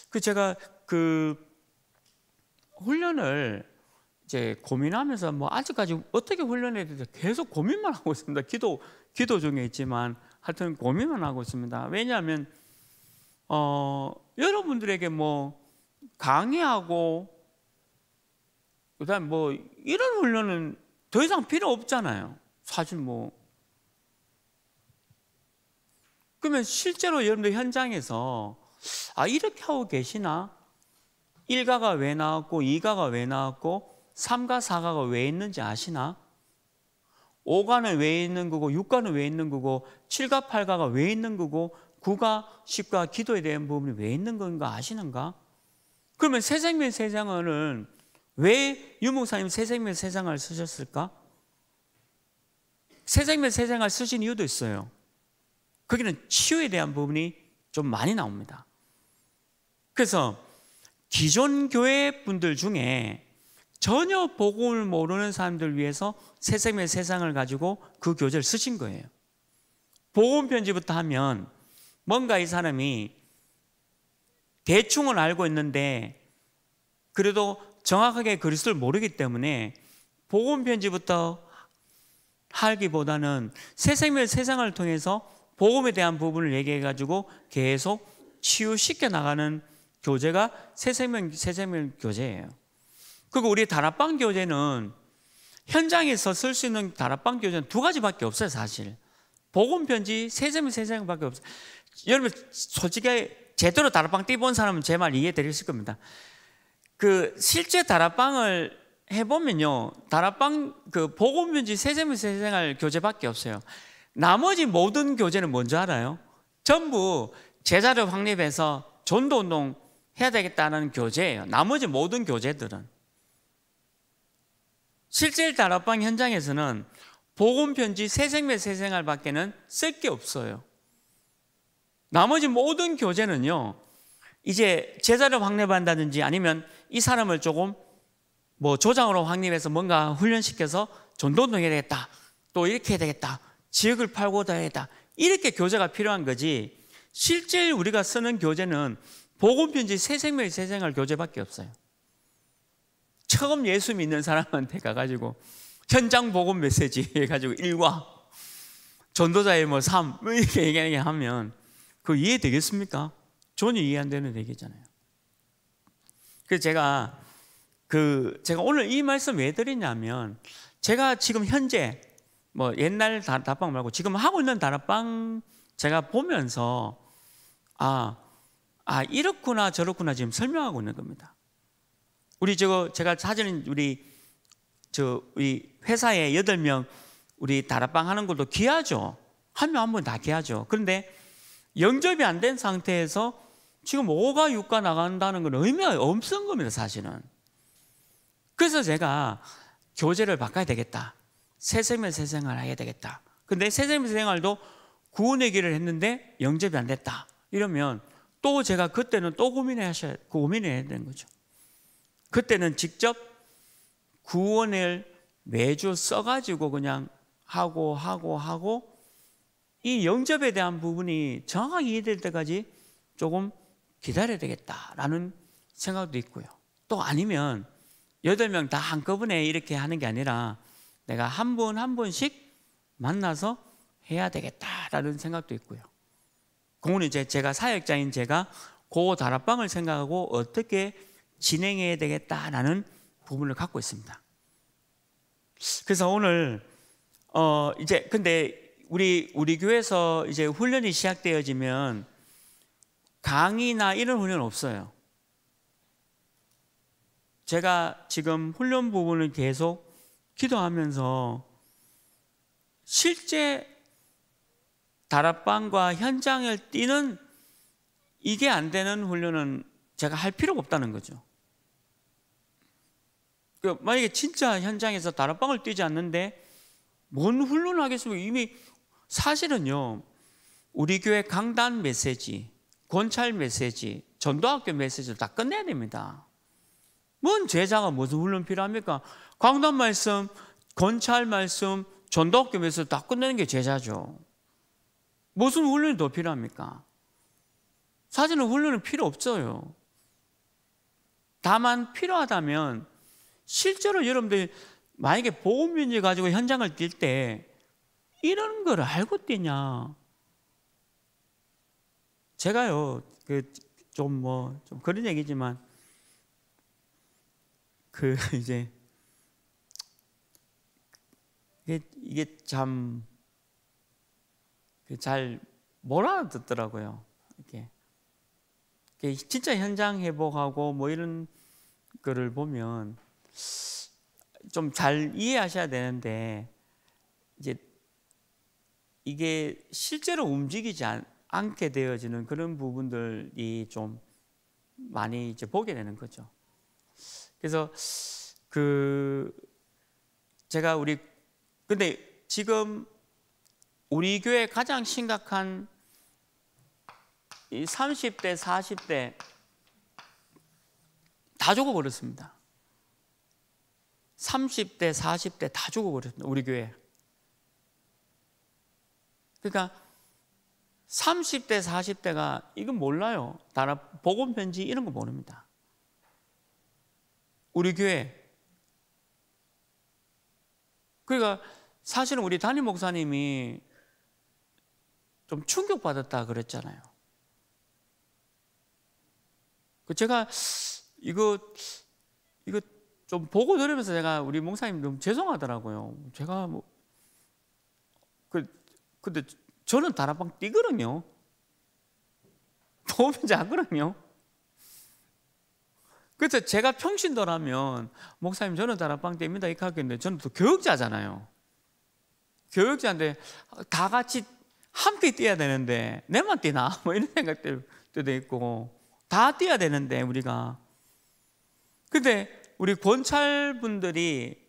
Speaker 1: 그 제가 그 훈련을 이제 고민하면서 뭐 아직까지 어떻게 훈련해야 될지 계속 고민만 하고 있습니다. 기도 기도 중에 있지만 하여튼 고민만 하고 있습니다. 왜냐하면 어, 여러분들에게 뭐 강의하고 그다음 뭐 이런 훈련은 더 이상 필요 없잖아요. 사실 뭐 그러면 실제로 여러분들 현장에서 아 이렇게 하고 계시나? 1가가 왜 나왔고 2가가 왜 나왔고 3가 4가가 왜 있는지 아시나? 5가는 왜 있는 거고 6가는 왜 있는 거고 7가 8가가 왜 있는 거고 9가 10가 기도에 대한 부분이 왜 있는 건가 아시는가? 그러면 새 생명 세 장은 왜 유목사님 새 생명 세 장을 쓰셨을까? 새 생명 새생활 쓰신 이유도 있어요. 거기는 치유에 대한 부분이 좀 많이 나옵니다. 그래서 기존 교회 분들 중에 전혀 복음을 모르는 사람들 위해서 새생명 세상을 가지고 그 교재를 쓰신 거예요. 복음 편지부터 하면 뭔가 이 사람이 대충은 알고 있는데 그래도 정확하게 그리스도를 모르기 때문에 복음 편지부터 하기보다는 새생명 세상을 통해서 복음에 대한 부분을 얘기해 가지고 계속 치유시켜 나가는 교재가 새생명 새생명 교재예요. 그리고 우리 다락방 교재는 현장에서 쓸 수 있는 다락방 교재는 두 가지밖에 없어요, 사실. 복음 편지 새생명 새생명밖에 없어요. 여러분 솔직히 제대로 다락방 띠본 사람은 제 말 이해 드리실 겁니다. 그 실제 다락방을 해보면요, 다락방 그 복음 편지 새생명 새생활 교재밖에 없어요. 나머지 모든 교재는 뭔지 알아요? 전부 제자를 확립해서 전도 운동 해야 되겠다는 교재예요. 나머지 모든 교재들은 실제 다락방 현장에서는 복음 편지 새생명 새생활밖에는 쓸 게 없어요. 나머지 모든 교재는요. 이제 제자를 확립한다든지 아니면 이 사람을 조금 뭐 조장으로 확립해서 뭔가 훈련시켜서 전도운동 해야 되겠다. 또 이렇게 해야 되겠다. 지역을 팔고 다야겠다. 이렇게 교재가 필요한 거지. 실제 우리가 쓰는 교재는 복음편지 새 생명 새생활 교재밖에 없어요. 처음 예수 믿는 사람한테 가가지고 현장 복음 메시지 해가지고 일과 전도자의 뭐 삶, 뭐 이렇게 얘기하면 그 이해 되겠습니까? 전혀 이해 안 되는 얘기잖아요. 그래서 제가 그 제가 오늘 이 말씀 왜 드리냐면 제가 지금 현재 뭐 옛날 다락방 말고 지금 하고 있는 다락방 제가 보면서 아, 아 이렇구나 저렇구나 지금 설명하고 있는 겁니다. 우리 저거 제가 사진 우리 저 우리 회사에 여덟 명 우리 다락방 하는 것도 귀하죠. 한 명한번다 귀하죠. 그런데 영접이 안 된 상태에서 지금 5가 6가 나간다는 건 의미가 없는 겁니다, 사실은. 그래서 제가 교재를 바꿔야 되겠다. 새 생명 새 생활 해야 되겠다. 근데 새 생명 새 생활도 구원 얘기를 했는데 영접이 안 됐다. 이러면 또 제가 그때는 또 고민해야 고민해야 되는 거죠. 그때는 직접 구원을 매주 써가지고 그냥 하고 하고 하고 이 영접에 대한 부분이 정확하게 이해될 때까지 조금 기다려야 되겠다라는 생각도 있고요. 또 아니면 여덟 명 다 한꺼번에 이렇게 하는 게 아니라 내가 한 분 한 분씩 만나서 해야 되겠다라는 생각도 있고요. 그건 이제 제가 사역자인 제가 그 다락방을 생각하고 어떻게 진행해야 되겠다라는 부분을 갖고 있습니다. 그래서 오늘 어 이제 근데 우리 우리 교회에서 이제 훈련이 시작되어지면 강의나 이런 훈련 없어요. 제가 지금 훈련 부분을 계속 기도하면서 실제 다락방과 현장을 뛰는 이게 안 되는 훈련은 제가 할 필요가 없다는 거죠. 그 만약에 진짜 현장에서 다락방을 뛰지 않는데 뭔 훈련을 하겠습니까? 이미 사실은요, 우리 교회 강단 메시지, 권찰 메시지, 전도학교 메시지를 다 끝내야 됩니다. 뭔 제자가 무슨 훈련 필요합니까? 강단 말씀, 권찰 말씀, 전도학교 메시지 다 끝내는 게 제자죠. 무슨 훈련이 더 필요합니까? 사실은 훈련은 필요 없어요. 다만 필요하다면 실제로 여러분들 만약에 보험면제 가지고 현장을 뛸 때 이런 걸 알고 뛰냐? 제가요, 그, 좀 뭐, 좀 그런 얘기지만, 그, 이제, 이게, 이게 참, 그 잘못 알아듣더라고요. 이렇게. 진짜 현장 회복하고 뭐 이런 거를 보면 좀 잘 이해하셔야 되는데 이제 이게 실제로 움직이지 않, 않게 되어지는 그런 부분들이 좀 많이 이제 보게 되는 거죠. 그래서 그 제가 우리 근데 지금 우리 교회 가장 심각한 이 30대, 40대 다 죽어버렸습니다. 30대, 40대 다 죽어버렸습니다. 우리 교회. 그러니까 30대, 40대가 이건 몰라요. 나라 복음 편지 이런 거 모릅니다. 우리 교회. 그러니까 사실은 우리 담임 목사님이 좀 충격받았다 그랬잖아요. 그 제가 이거 이거 좀 보고 들으면서 제가 우리 목사님 좀 죄송하더라고요. 제가 뭐 그 근데 저는 다락방 뛰거든요. 보험인지 안거든요. 그래서 제가 평신도라면 목사님 저는 다락방 뗍니다 이렇게 하겠는데 저는 또 교육자잖아요. 교육자인데 다 같이 함께 뛰어야 되는데 내만 뛰나 뭐 이런 생각들 때도 있고 다 뛰어야 되는데 우리가 근데 우리 권찰 분들이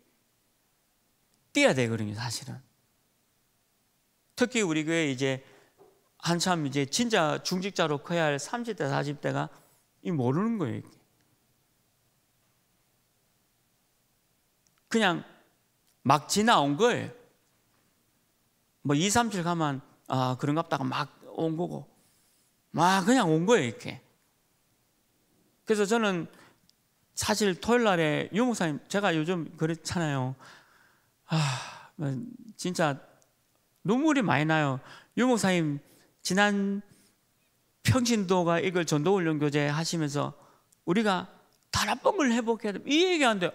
Speaker 1: 뛰어야 되거든요 사실은. 특히 우리 교회 이제 한참 이제 진짜 중직자로 커야 할 30대 40대가 이 모르는 거예요 그냥 막 지나온 거예요 뭐 2, 3, 7 가면 아 그런갑다가 막 온 거고. 막 그냥 온 거예요 이렇게. 그래서 저는 사실 토요일 날에 유목사님 제가 요즘 그렇잖아요. 아 진짜 눈물이 많이 나요. 유목사님 지난 평신도가 이걸 전도훈련 교제 하시면서 우리가 다락방을 회복해야 돼. 이 얘기하는데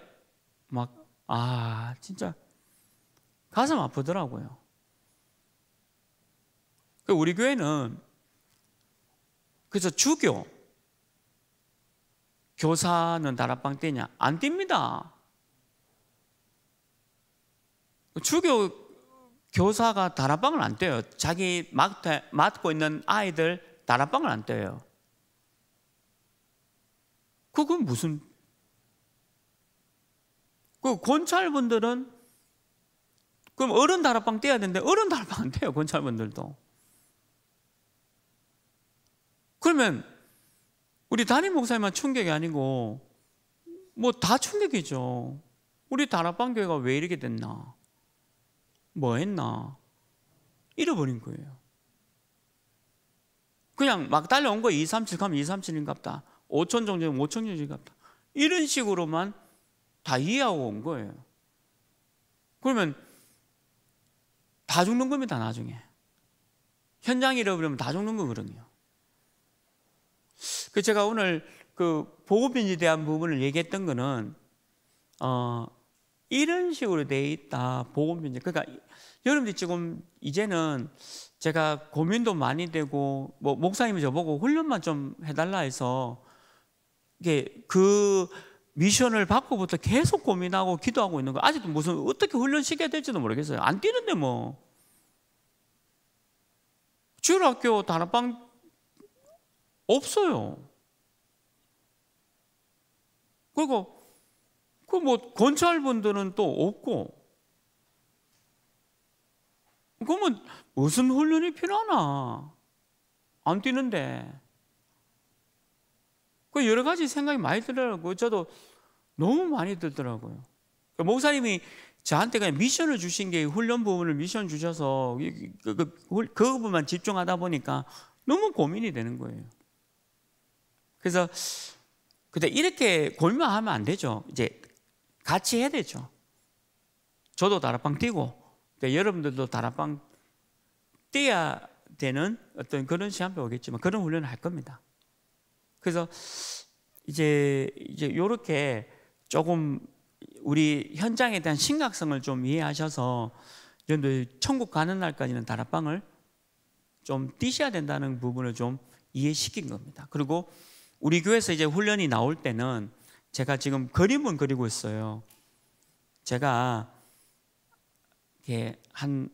Speaker 1: 막 아 진짜 가슴 아프더라고요. 그 우리 교회는 그래서 주교 교사는 다락방 뛰냐? 안 뜁니다. 주교 교사가 다락방을 안 뛰어요. 자기 맡고 있는 아이들 다락방을 안 뛰어요. 그건 무슨 그 권찰분들은 그럼 어른 다락방 떼야 되는데 어른 다락방 안 돼요 권찰분들도 그러면 우리 담임 목사님만 충격이 아니고 뭐 다 충격이죠. 우리 다락방 교회가 왜 이렇게 됐나? 뭐 했나? 잃어버린 거예요. 그냥 막 달려온 거 2, 3, 7 하면 2, 3, 7인갑다. 5천 정도면 5천 정도인갑다. 이런 식으로만 다 이해하고 온 거예요. 그러면 다 죽는 겁니다, 나중에. 현장 잃어버리면 다 죽는 거거든요. 그 제가 오늘 그 보급인에 대한 부분을 얘기했던 거는 어 이런 식으로 돼 있다 보급인지. 그러니까 여러분들 지금 이제는 제가 고민도 많이 되고 뭐 목사님이 저보고 훈련만 좀 해달라 해서 이게 그 미션을 받고부터 계속 고민하고 기도하고 있는 거. 아직도 무슨 어떻게 훈련 시켜야 될지도 모르겠어요. 안 뛰는데 뭐. 주일학교 단합방 없어요. 그리고 그뭐 건찰분들은 또 없고 그러면 무슨 훈련이 필요하나? 안 뛰는데. 그 여러 가지 생각이 많이 들더라고요. 저도 너무 많이 들더라고요. 그 목사님이 저한테 그냥 미션을 주신 게 훈련 부분을 미션 주셔서 그, 그, 그, 그 부분만 집중하다 보니까 너무 고민이 되는 거예요. 그래서 근데 이렇게 골면하면 안 되죠. 이제 같이 해야 되죠. 저도 다락방 뛰고 여러분들도 다락방 뛰어야 되는 어떤 그런 시간표 오겠지만 그런 훈련을 할 겁니다. 그래서 이제 이제 이렇게 조금 우리 현장에 대한 심각성을 좀 이해하셔서 여러분들 천국 가는 날까지는 다락방을 좀 뛰셔야 된다는 부분을 좀 이해시킨 겁니다. 그리고 우리 교회에서 이제 훈련이 나올 때는 제가 지금 그림은 그리고 있어요. 제가 한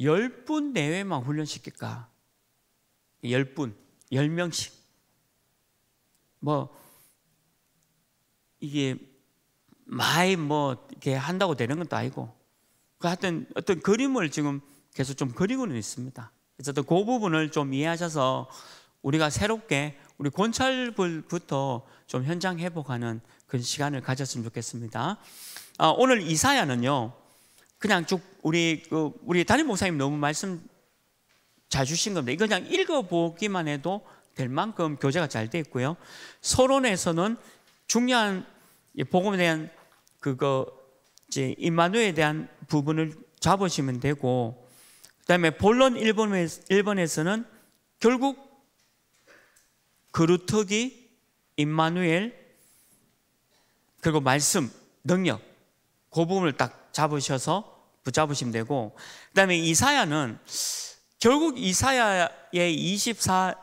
Speaker 1: 10분 내외만 훈련시킬까? 10분, 10명씩. 뭐, 이게 많이 뭐, 이렇게 한다고 되는 것도 아니고. 그 하여튼 어떤 그림을 지금 계속 좀 그리고는 있습니다. 그래서 그 부분을 좀 이해하셔서 우리가 새롭게 우리 권찰부터 좀 현장 회복하는 그런 시간을 가졌으면 좋겠습니다. 아, 오늘 이사야는요, 그냥 쭉 우리 그 우리 담임 목사님 너무 말씀 잘 주신 겁니다. 이거 그냥 읽어보기만 해도 될 만큼 교재가 잘 되어 있고요. 서론에서는 중요한 복음에 대한 그거 이제 임마누에 대한 부분을 잡으시면 되고 그다음에 본론 1번에, 1번에서는 결국 그루터기 임마누엘 그리고 말씀 능력 그 부분을 딱 잡으셔서 붙잡으시면 되고 그 다음에 이사야는 결국 이사야의 24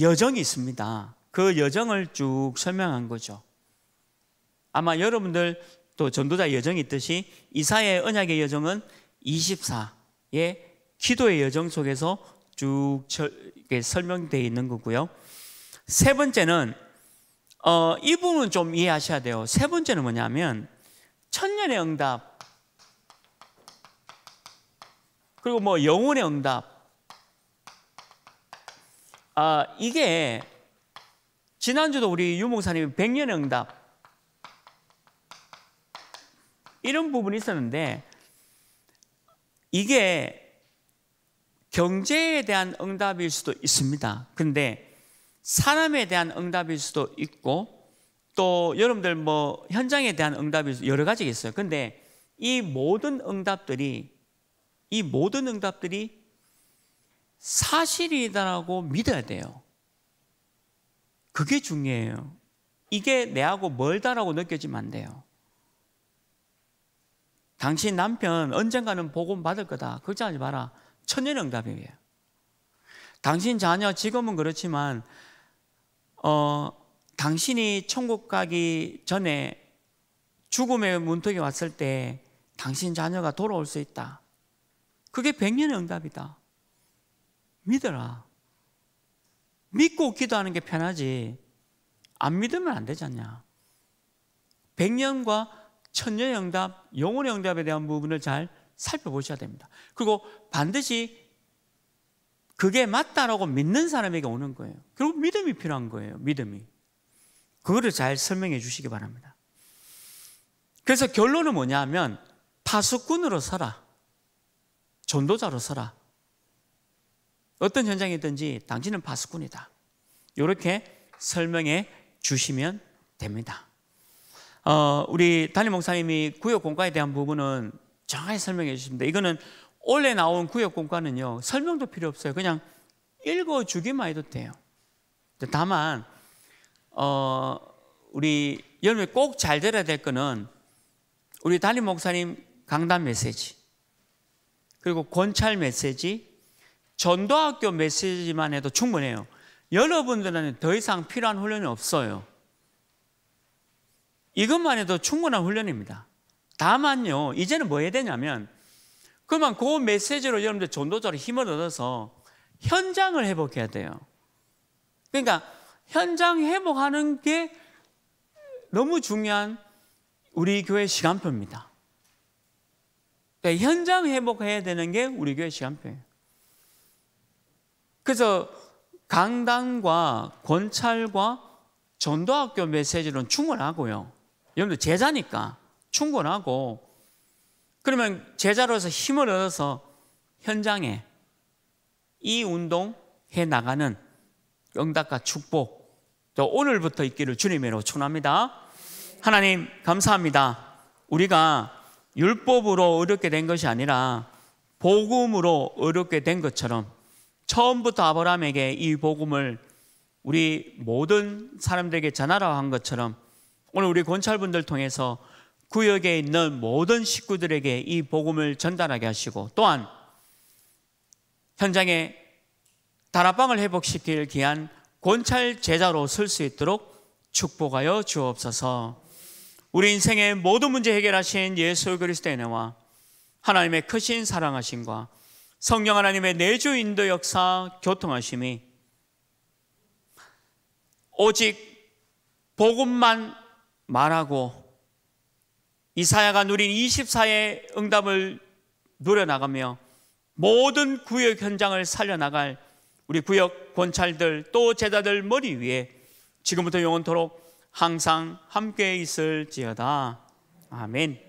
Speaker 1: 여정이 있습니다. 그 여정을 쭉 설명한 거죠. 아마 여러분들 또 전도자 여정이 있듯이 이사의 언약의 여정은 24의 기도의 여정 속에서 쭉 설명되어 있는 거고요. 세 번째는 어, 이 부분은 좀 이해하셔야 돼요. 세 번째는 뭐냐면 천년의 응답 그리고 뭐 영혼의 응답 아, 이게 지난주도 우리 유목사님이 백년의 응답 이런 부분이 있었는데 이게 경제에 대한 응답일 수도 있습니다. 근데 사람에 대한 응답일 수도 있고 또 여러분들 뭐 현장에 대한 응답일 수 여러 가지가 있어요. 근데 이 모든 응답들이 이 모든 응답들이 사실이다라고 믿어야 돼요. 그게 중요해요. 이게 내하고 멀다라고 느껴지면 안 돼요. 당신 남편 언젠가는 복음 받을 거다. 걱정하지 마라. 천년응답이에요. 당신 자녀 지금은 그렇지만 어, 당신이 천국 가기 전에 죽음의 문턱에 왔을 때 당신 자녀가 돌아올 수 있다. 그게 백년의 응답이다. 믿어라. 믿고 기도하는 게 편하지. 안 믿으면 안 되지 않냐. 백년과 천년의 응답, 영혼의 응답에 대한 부분을 잘 살펴보셔야 됩니다. 그리고 반드시 그게 맞다라고 믿는 사람에게 오는 거예요. 결국 믿음이 필요한 거예요. 믿음이. 그거를 잘 설명해 주시기 바랍니다. 그래서 결론은 뭐냐면 파수꾼으로 서라. 전도자로 서라. 어떤 현장이든지 당신은 파수꾼이다. 이렇게 설명해 주시면 됩니다. 어, 우리 담임 목사님이 구역 공과에 대한 부분은 정확히 설명해 주십니다. 이거는 올해 나온 구역 공과는요 설명도 필요 없어요. 그냥 읽어주기만 해도 돼요. 다만 어, 우리 여러분이 꼭 잘 들어야 될 거는 우리 담임 목사님 강단 메시지 그리고 권찰 메시지 전도학교 메시지만 해도 충분해요. 여러분들은 더 이상 필요한 훈련이 없어요. 이것만 해도 충분한 훈련입니다. 다만요, 이제는 뭐 해야 되냐면, 그러면 그 메시지로 여러분들 전도자로 힘을 얻어서 현장을 회복해야 돼요. 그러니까 현장 회복하는 게 너무 중요한 우리 교회 시간표입니다. 그러니까 현장 회복해야 되는 게 우리 교회 시간표예요. 그래서 강단과 권찰과 전도학교 메시지는 충분하고요. 여러분들 제자니까 충분하고 그러면 제자로서 힘을 얻어서 현장에 이 운동 해 나가는 응답과 축복 또 오늘부터 있기를 주님으로 축원합니다. 하나님 감사합니다. 우리가 율법으로 어렵게 된 것이 아니라 복음으로 어렵게 된 것처럼 처음부터 아브라함에게 이 복음을 우리 모든 사람들에게 전하라 한 것처럼 오늘 우리 권찰분들 통해서 구역에 있는 모든 식구들에게 이 복음을 전달하게 하시고 또한 현장에 다락방을 회복시킬 귀한 권찰 제자로 설 수 있도록 축복하여 주옵소서. 우리 인생의 모든 문제 해결하신 예수 그리스도의 은혜와 하나님의 크신 사랑하심과 성령 하나님의 내주 인도 역사 교통하심이 오직 복음만 말하고 이사야가 누린 24의 응답을 누려나가며 모든 구역 현장을 살려나갈 우리 구역 권찰들 또 제자들 머리 위에 지금부터 영원토록 항상 함께 있을지어다. 아멘.